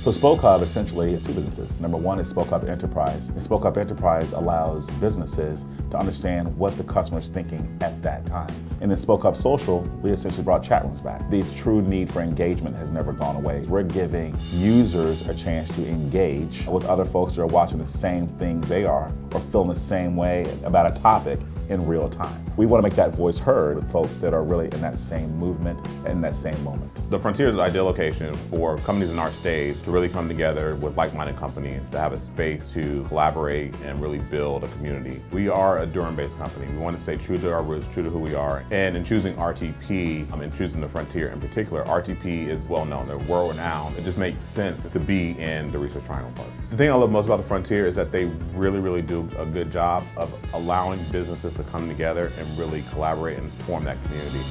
So Spoke essentially is two businesses. Number one is Spoke Enterprise. And Spoke Enterprise allows businesses to understand what the customer is thinking at that time. And then Spoke Social, we essentially brought chat rooms back. The true need for engagement has never gone away. We're giving users a chance to engage with other folks that are watching the same things they are or feeling the same way about a topic in real time. We want to make that voice heard with folks that are really in that same movement and in that same moment. The Frontier is an ideal location for companies in our stage to really come together with like-minded companies to have a space to collaborate and really build a community. We are a Durham-based company. We want to stay true to our roots, true to who we are. And in choosing RTP um, and choosing the Frontier in particular, RTP is well known. They're world renowned. It just makes sense to be in the Research Triangle Park. The thing I love most about the Frontier is that they really, really do a good job of allowing businesses to come together and really collaborate and form that community.